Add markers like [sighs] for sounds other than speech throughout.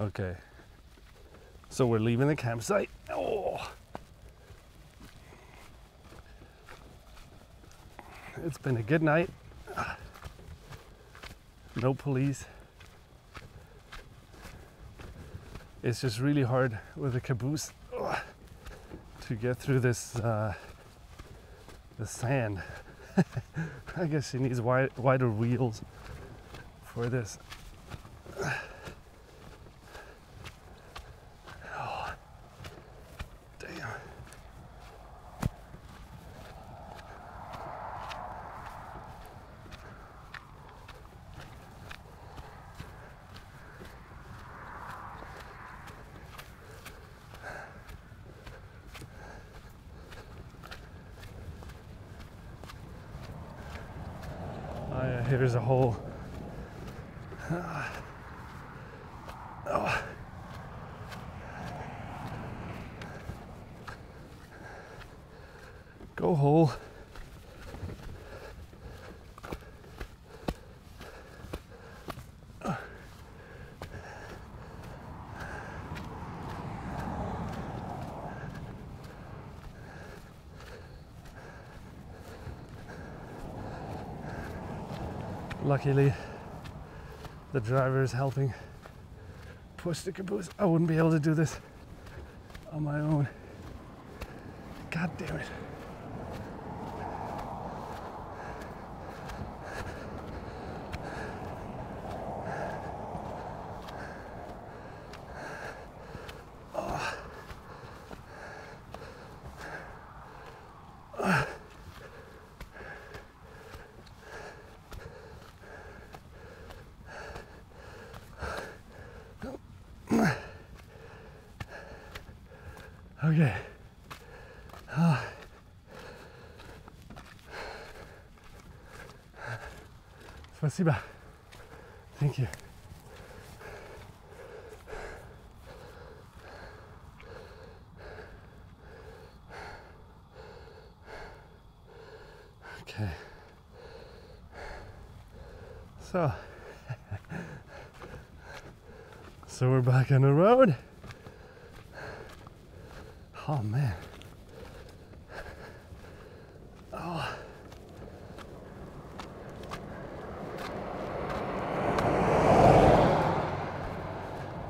Okay. So we're leaving the campsite. Oh. It's been a good night. No police. It's just really hard with a caboose to get through this uh, the sand. [laughs] I guess she needs wide, wider wheels for this. Oh, yeah, here's a hole. Oh. Go hole. Luckily, the driver is helping push the caboose. I wouldn't be able to do this on my own. God damn it. Okay. Ah. Спасибо. Thank you. Okay. So, [laughs] so we're back on the road. Oh man. Oh.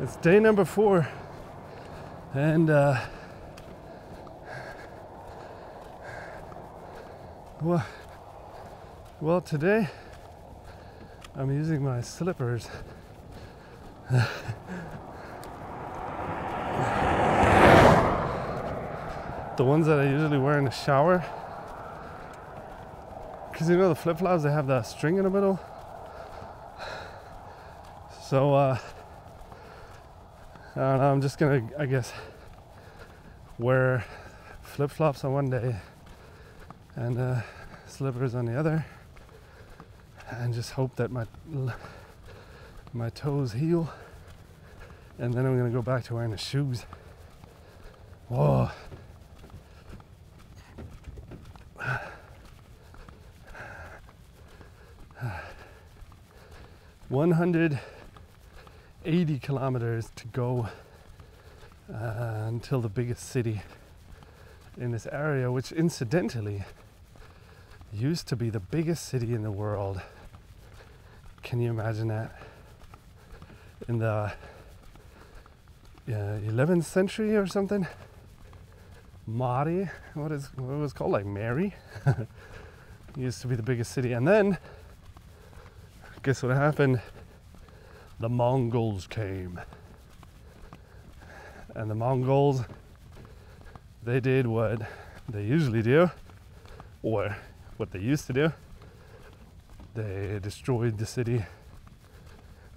It's day number four, and uh, well, well, today I'm using my slippers. [laughs] the ones that I usually wear in the shower. Because you know the flip flops, they have that string in the middle. So, uh, I don't know, I'm just gonna, I guess, wear flip flops on one day and uh, slippers on the other, and just hope that my my toes heal. And then I'm gonna go back to wearing the shoes. Whoa. One hundred eighty kilometers to go uh, until the biggest city in this area, which incidentally used to be the biggest city in the world. Can you imagine that? In the yeah, 11th century or something. Mari, what is what was called like Mary, [laughs] used to be the biggest city, and then guess what happened? The Mongols came, and the Mongols they did what they usually do, or what they used to do. They destroyed the city,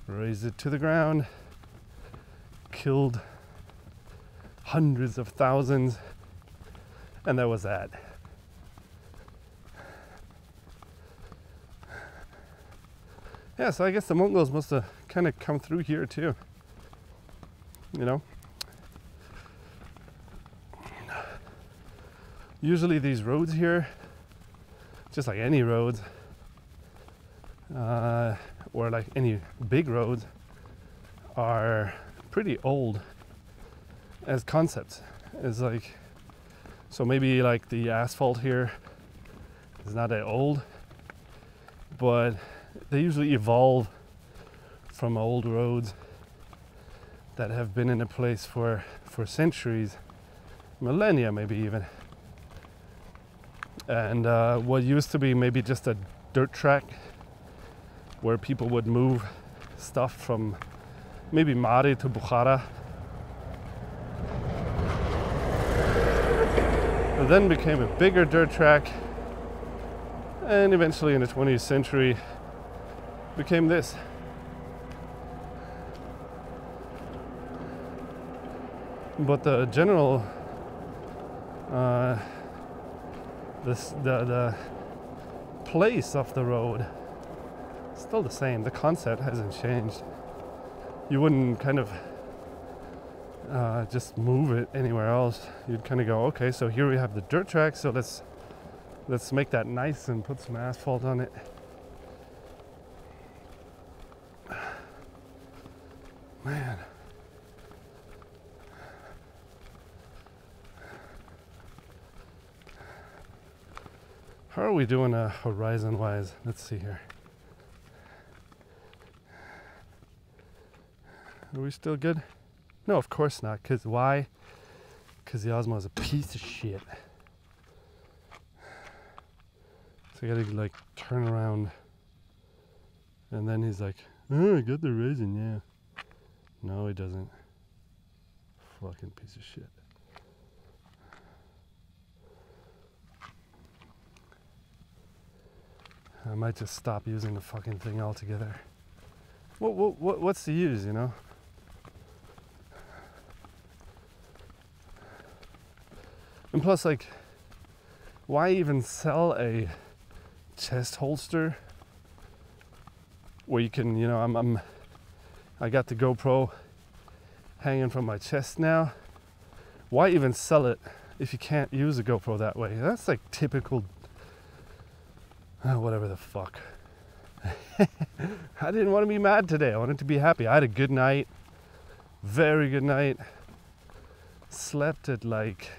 razed it to the ground, killed hundreds of thousands, and that was that. Yeah, so I guess the Mongols must have kind of come through here too. You know? Usually these roads here, just like any roads, uh, or like any big roads, are pretty old as concepts. It's like so maybe like the asphalt here is not that old, but they usually evolve from old roads that have been in a place for for centuries, millennia maybe even. And uh, what used to be maybe just a dirt track where people would move stuff from maybe Mari to Bukhara. It then became a bigger dirt track and eventually in the 20th century became this. But the general uh, this the the place of the road still the same. The concept hasn't changed. You wouldn't kind of uh, just move it anywhere else. You'd kind of go, okay, so here we have the dirt track, so let's let's make that nice and put some asphalt on it. How are we doing uh, horizon wise? Let's see here. Are we still good? No, of course not. Because why? Because the Osmo is a piece of shit. So I gotta like turn around. And then he's like, oh, I got the resin, yeah. No, he doesn't. Fucking piece of shit. I might just stop using the fucking thing altogether. What, what, what, what's the use, you know? And plus, like, why even sell a chest holster where you can, you know, I'm, I'm I got the GoPro hanging from my chest now. Why even sell it if you can't use a GoPro that way? That's like typical oh, whatever the fuck. [laughs] I didn't want to be mad today. I wanted to be happy. I had a good night. Very good night. Slept at like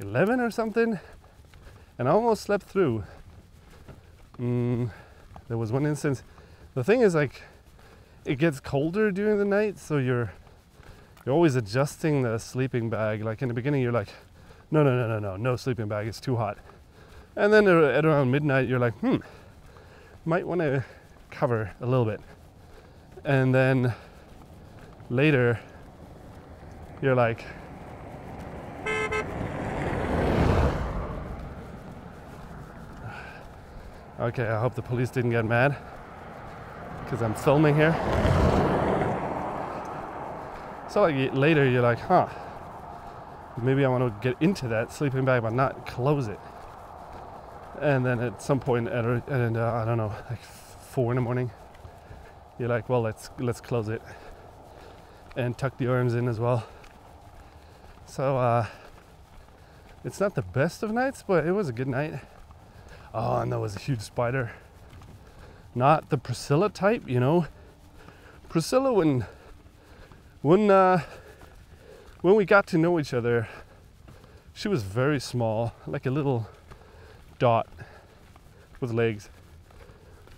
11 or something. And I almost slept through. Mm, there was one instance. The thing is, like, it gets colder during the night, so you're you're always adjusting the sleeping bag. Like in the beginning, you're like, no, no, no, no, no, no sleeping bag. It's too hot. And then at around midnight, you're like, hmm, might want to cover a little bit. And then later, you're like, [sighs] okay, I hope the police didn't get mad because I'm filming here. So like later, you're like, huh, maybe I want to get into that sleeping bag but not close it and then at some point at and uh, I don't know like four in the morning you're like well let's let's close it and tuck the arms in as well. So uh, it's not the best of nights but it was a good night. Oh and there was a huge spider. Not the Priscilla type you know? Priscilla when when uh, when we got to know each other she was very small like a little dot with legs.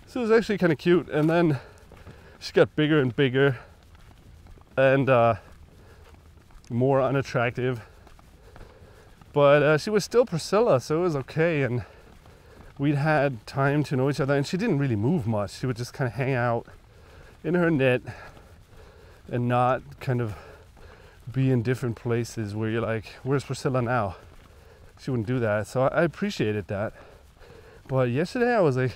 So it was actually kind of cute. And then she got bigger and bigger and uh, more unattractive. But uh, she was still Priscilla, so it was okay. And we'd had time to know each other. And she didn't really move much. She would just kind of hang out in her net and not kind of be in different places where you're like, where's Priscilla now? She wouldn't do that. So I, appreciated that. But yesterday I was like,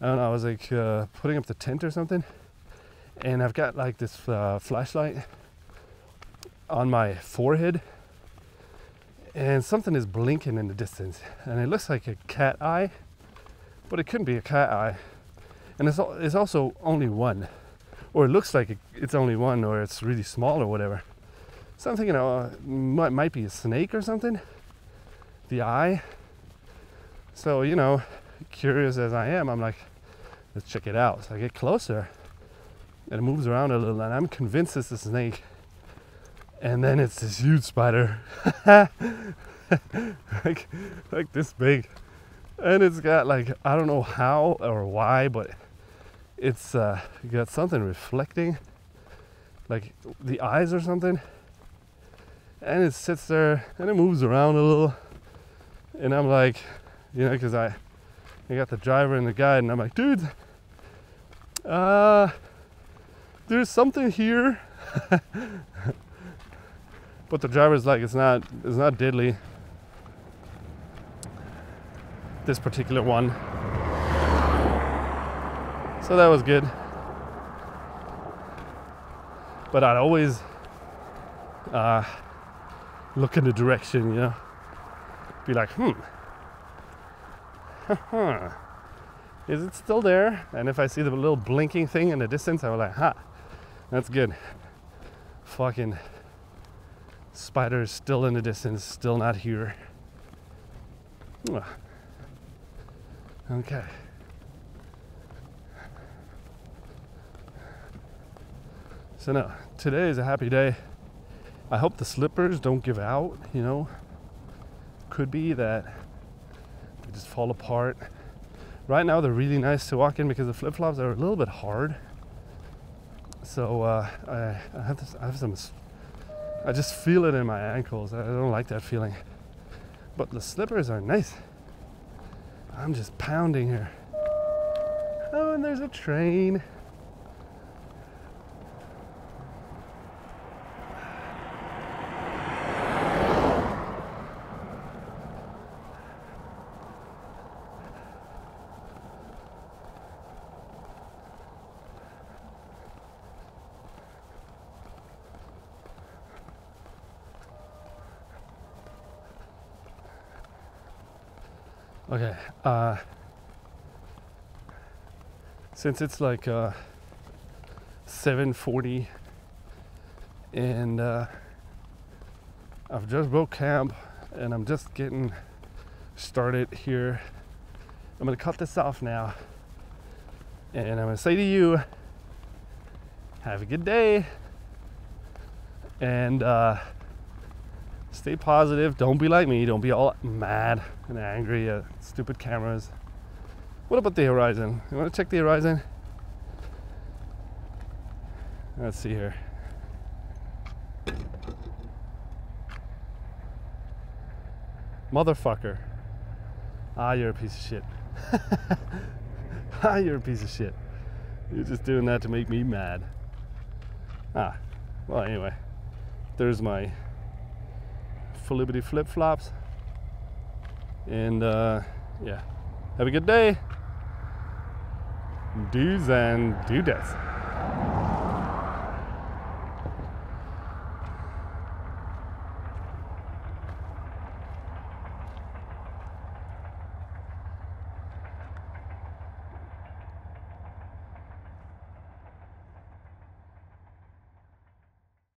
I don't know, I was like uh, putting up the tent or something, and I've got like this uh, flashlight on my forehead, and something is blinking in the distance, and it looks like a cat eye, but it couldn't be a cat eye, and it's it's also only one, or it looks like it's only one, or it's really small or whatever. So I'm thinking, uh, might might be a snake or something the eye. So, you know, curious as I am, I'm like, let's check it out. So I get closer and it moves around a little, and I'm convinced it's a snake. And then it's this huge spider, [laughs] like like this big, and it's got like I don't know how or why, but it's uh, got something reflecting, like the eyes or something. And it sits there and it moves around a little, and I'm like, you know, because I I got the driver and the guide, and I'm like, dude, uh, there's something here. [laughs] but the driver's like, it's not, it's not deadly. This particular one. So that was good. But I'd always uh, look in the direction, you know, be like, hmm, [laughs] is it still there? And if I see the little blinking thing in the distance, I'm like, ha, that's good. Fucking spider's still in the distance, still not here. Okay. So no, today is a happy day. I hope the slippers don't give out, you know. Could be that they just fall apart. Right now they're really nice to walk in because the flip flops are a little bit hard. So uh, I, I, have this, I have some. I just feel it in my ankles. I don't like that feeling. But the slippers are nice. I'm just pounding here. Oh, and there's a train. Okay. Uh, since it's like uh, 7:40 and uh, I've just broke camp and I'm just getting started here. I'm gonna cut this off now, and I'm gonna say to you, have a good day, and. Stay positive. Don't be like me. Don't be all mad and angry at stupid cameras. What about the horizon? You want to check the horizon? Let's see here. Motherfucker. Ah, you're a piece of shit. [laughs] ah, you're a piece of shit. You're just doing that to make me mad. Ah, well, anyway, there's my Liberty flip flops. And uh, yeah, have a good day. Do's and dudettes.